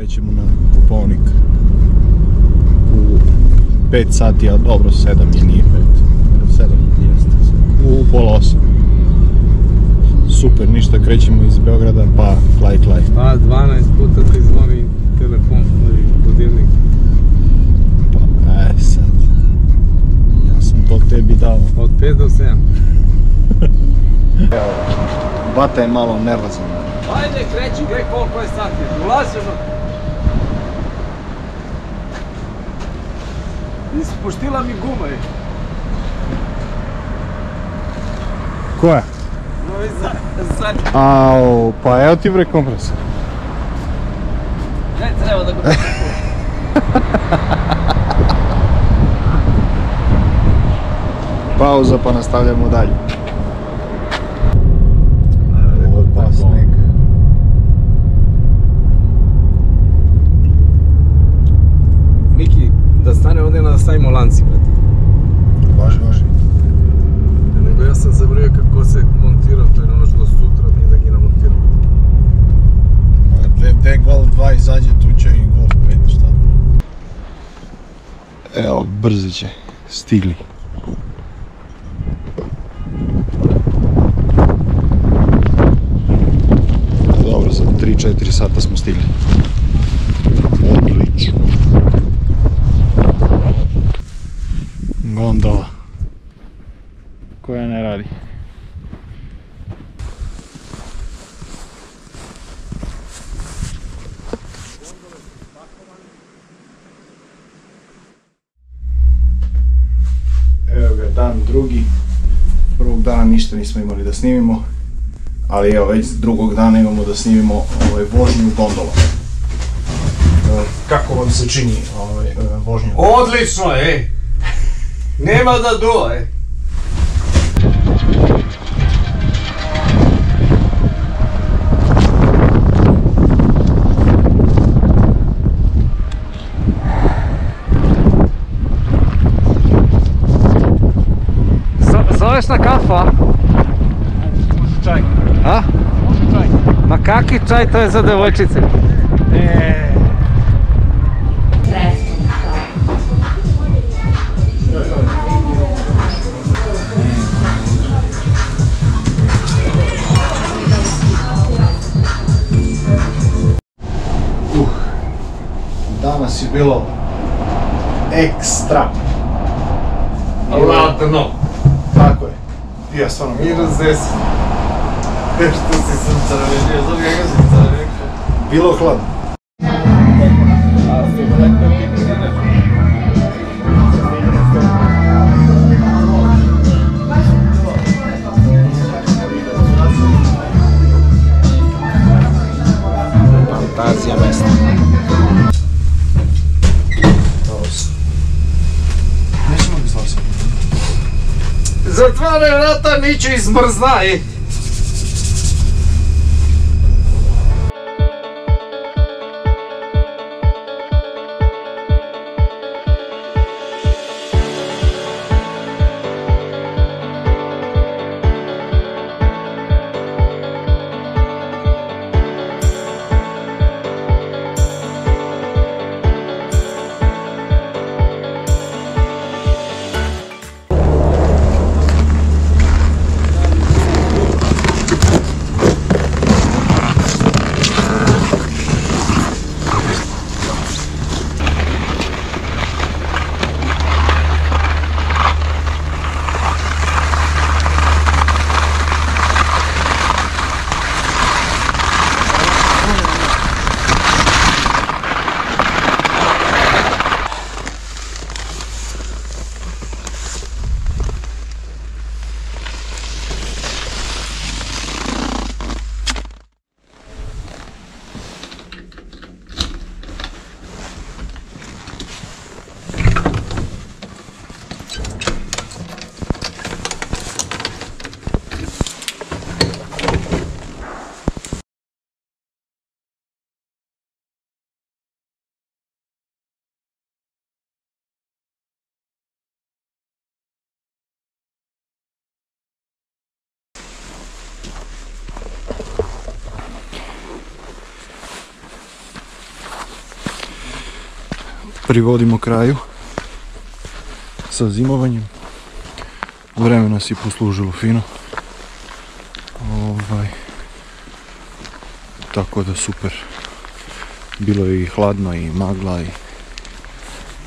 krećemo na kupovnik u 5 sati, a dobro 7 je, nije 5. 7 jeste. U pola 8. Super, ništa, krećemo iz Beograda pa klaj klaj. Pa 12 puta ti zvoni telefon ili budilnik. Pa, aj sad. Ja sam to tebi dao. Od 5 do 7. Evo, Bata je malo nervozan. Ajde, kreći, gledaj koliko je sati. Ulazimo. Ispuštila mi guma je. Koja? No i za. Au, pa evo ti bre kompresor. Ne treba da ga... Pauza pa nastavljamo dalje. Ovo je pa sneg. Miki, da stane ovdje da stavimo lanci, brate. Važi, važi. Nego ja sam zabrio kako se montirao, to je ne može do sutra mi da gi namontiram. Gde Golf 2 izađe, tu će i Golf 5, šta? Evo, brzo će. Stigli. Dobro, za 3-4 sata smo stigli. Odlično. Gondola. Koja ne radi. Evo ga, dan drugi. Prvog dana ništa nismo imali da snimimo. Ali evo, već drugog dana imamo da snimimo ovaj, vožnju gondola. E, Kako vam se čini ovaj, e, vožnju? Odlično, ej! Nema da duva, ej! Zoveš na kafu, a? Čaj. A? Čaj. Ma kaki čaj, to je za devojčice. E, Uh, danas je bilo ekstra. Ladno. Tako je. Ja stvarno Minus 10. Što si sam crvenio, znam kako si crvenio. bilo hladno. A si Zatvaraj vrata, Miću izmrznaj. Privodimo kraju sa zimovanjem. Vreme nas je poslužilo fino. Ovaj, tako da super. Bilo je i hladno i magla i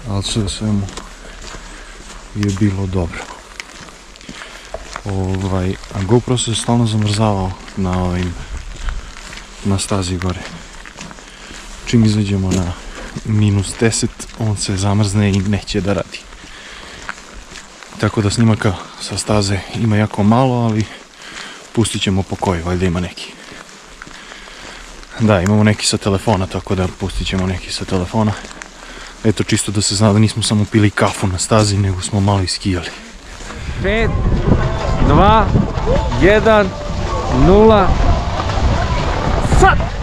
ali sve svemu je bilo dobro. Ovaj, a GoPro se stalno zamrzavao na ovim na stazi gore. Čim izađemo na minus 10, on se zamrzne i neće da radi. Tako da snimaka sa staze ima jako malo, ali pustit ćemo po koji, valjda ima neki. Da, imamo neki sa telefona, tako da pustit ćemo neki sa telefona. Eto, čisto da se zna da nismo samo pili kafu na stazi, nego smo malo iskijali. 5, 2, 1, 0. Sad!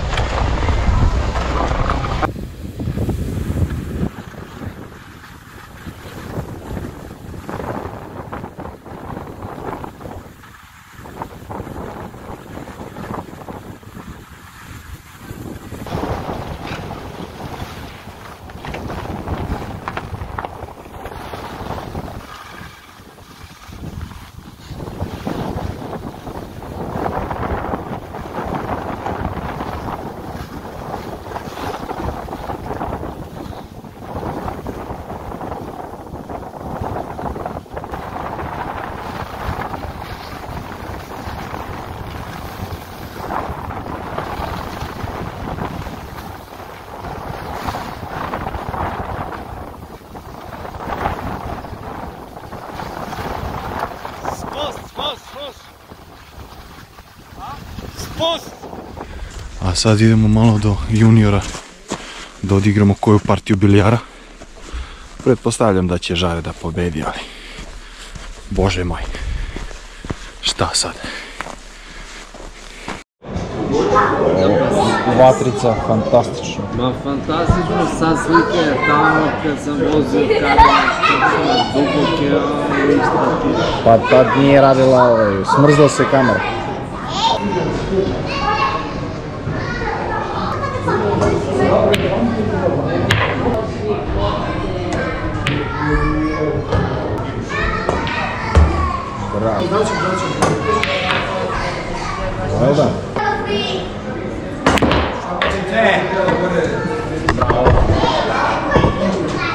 A sad idemo malo do juniora da odigramo koju partiju bilijara. Pretpostavljam da će Žare da pobedi, ali Bože moj, šta sad? Vatrica, fantastično. Ma fantastično, sad slike tamo kad sam vozio kada duboke. Pa tad nije radila, ovaj, smrzla se kamera. Bravo. Well done.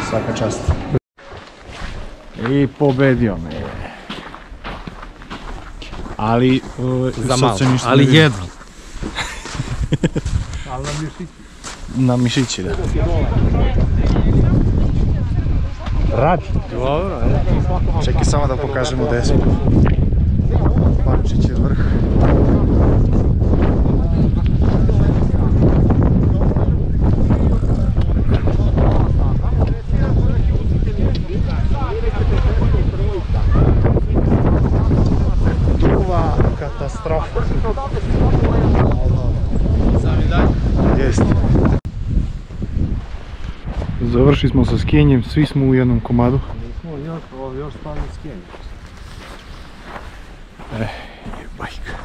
Svaka čast. I pobedio me. je. Ali, uh, Za malo, ništa ne ali vidi. jedva. Na mišići, da. Radi. Dobro, Čekaj samo da pokažemo gdje smo. Parčić je vrh. Duva katastrofa. Jest. Završili smo sa skijenjem, svi smo u jednom komadu. Još, još stvarno skijem. Bajka.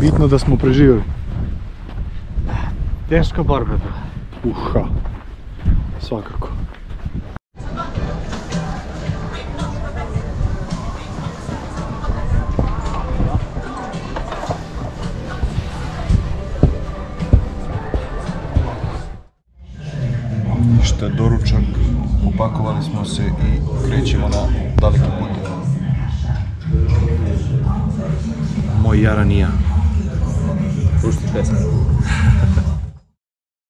Bitno da smo preživjeli. Teška borba to. Uha. Svakako. Ništa, doručak, upakovali smo se i krećemo na daleki put. Moj Jaran i ja. Pušti pesmu.